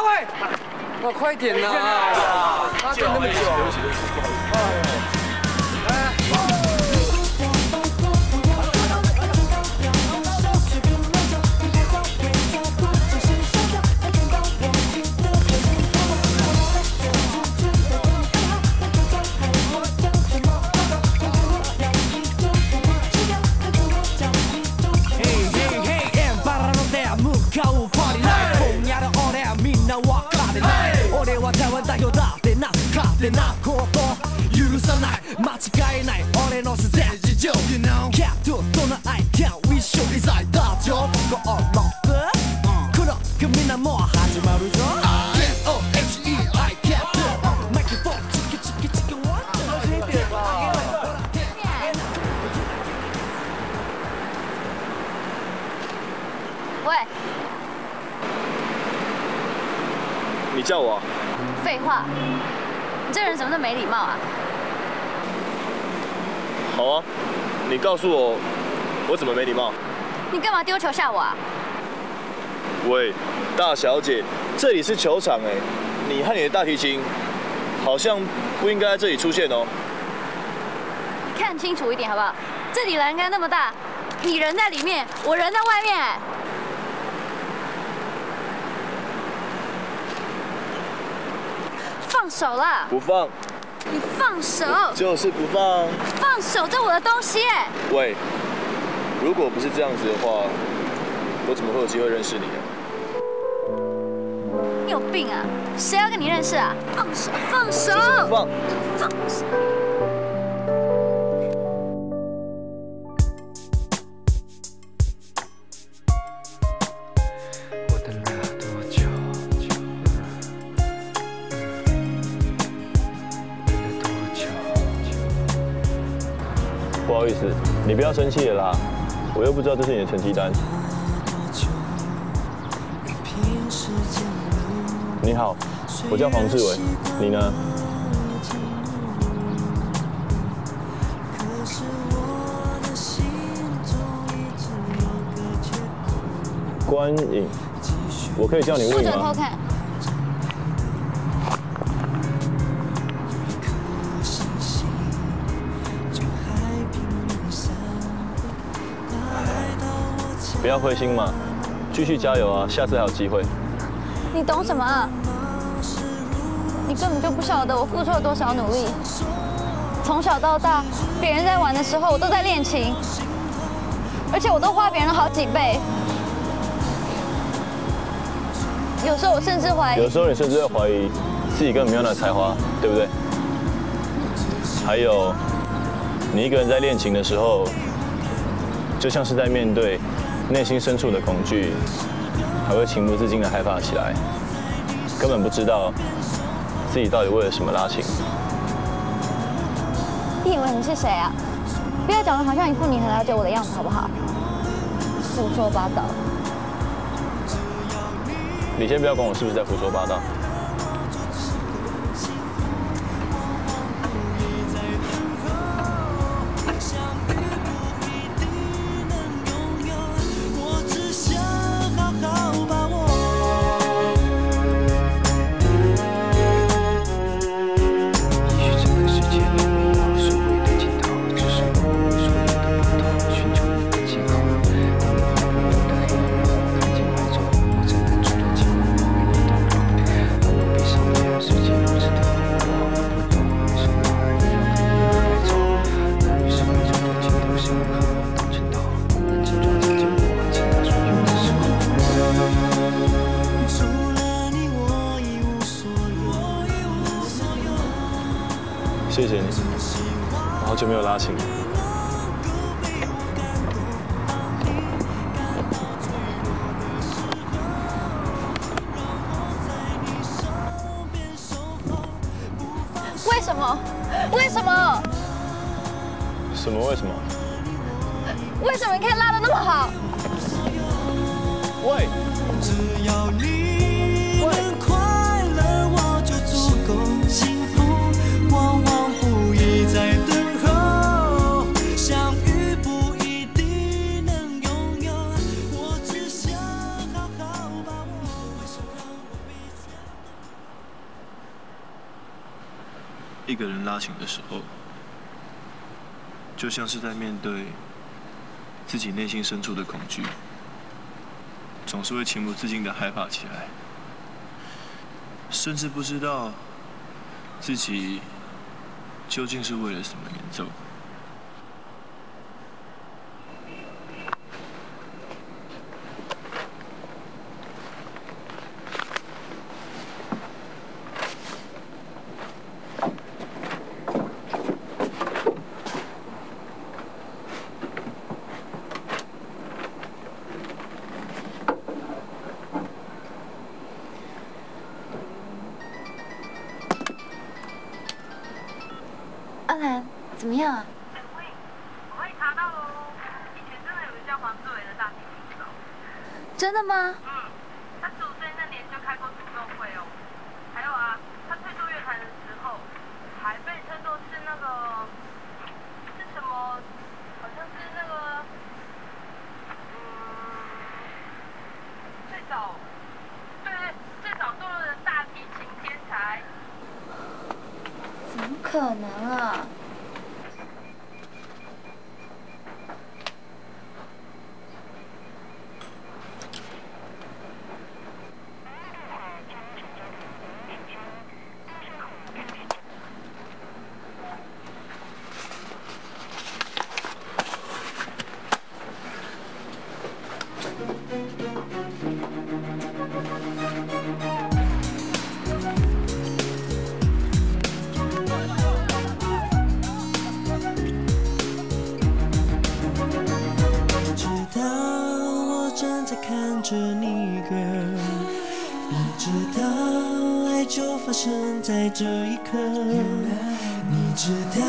阿伟，那快点呐！他，等那么久。手なこと許さない間違えない俺の自然事情。You know キャットとの愛キャン一緒に在ダージョゴーロップ黒くみんなもう始まるぞ K-O-H-E-I キャット。マイクフォンチキチキチキワンツー喂，你叫我。啊？废话，你这人怎么那么没礼貌啊？好啊，你告诉我，我怎么没礼貌？你干嘛丢球吓我啊？喂，大小姐，这里是球场哎，你和你的大提琴好像不应该在这里出现哦。你看清楚一点好不好？这里栏杆那么大，你人在里面，我人在外面哎。放手了！不放，你放手！就是不放。放手，这我的东西哎！喂，如果不是这样子的话，我怎么会有机会认识你啊？你有病啊！谁要跟你认识啊？放手！放手！放。放手！好意思，你不要生气了啦，我又不知道这是你的成绩单。你好，我叫黄志伟，你呢？观影，我可以叫你不魏吗？准偷看！不要灰心嘛，继续加油啊，下次还有机会。你懂什么啊？你根本就不晓得我付出了多少努力。从小到大，别人在玩的时候，我都在练琴，而且我都花别人好几倍。有时候我甚至怀疑有，时候你甚至会怀疑自己根本没有那才华，对不对？还有，你一个人在练琴的时候，就像是在面对内心深处的恐惧，还会情不自禁的害怕起来，根本不知道自己到底为了什么拉琴。你以为你是谁啊？不要讲的好像一副你很了解我的样子，好不好？胡说八道。你先不要管我是不是在胡说八道。谢谢你，我好久没有拉琴。为什么？为什么？什么？为什么？为什么你可以拉的那么好？喂！只要你一个人拉琴的时候，就像是在面对自己内心深处的恐惧，总是会情不自禁的害怕起来，甚至不知道自己究竟是为了什么演奏。真的吗？嗯，他十五岁那年就开过独奏会哦。还有啊，他退出乐坛的时候，还被称作是那个是什么？好像是那个，嗯，最早，对对，最早堕落的大提琴天才。怎么可能啊？着你，girl。你知道爱就发生在这一刻。你知道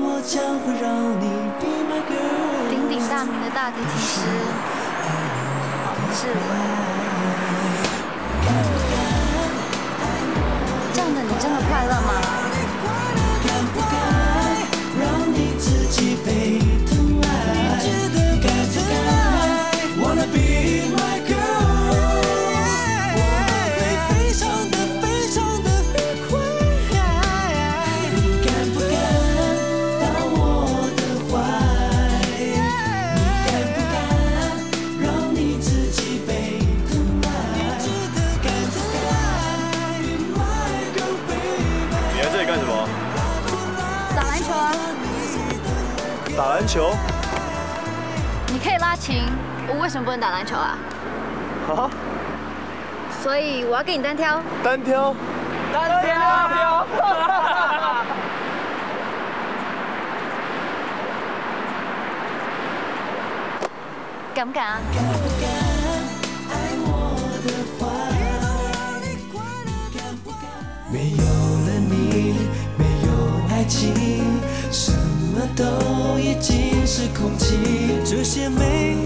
我将会让你 be my girl。鼎鼎大名的大提琴师黄志伟。这样的你真的快乐吗？打篮球？你可以拉琴，我为什么不能打篮球啊？啊？所以我要跟你单挑。单挑？单挑。敢不敢啊？没有了你，没有爱情，什么都已经是空气。这些没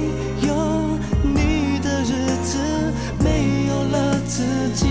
有你的日子，没有了自己，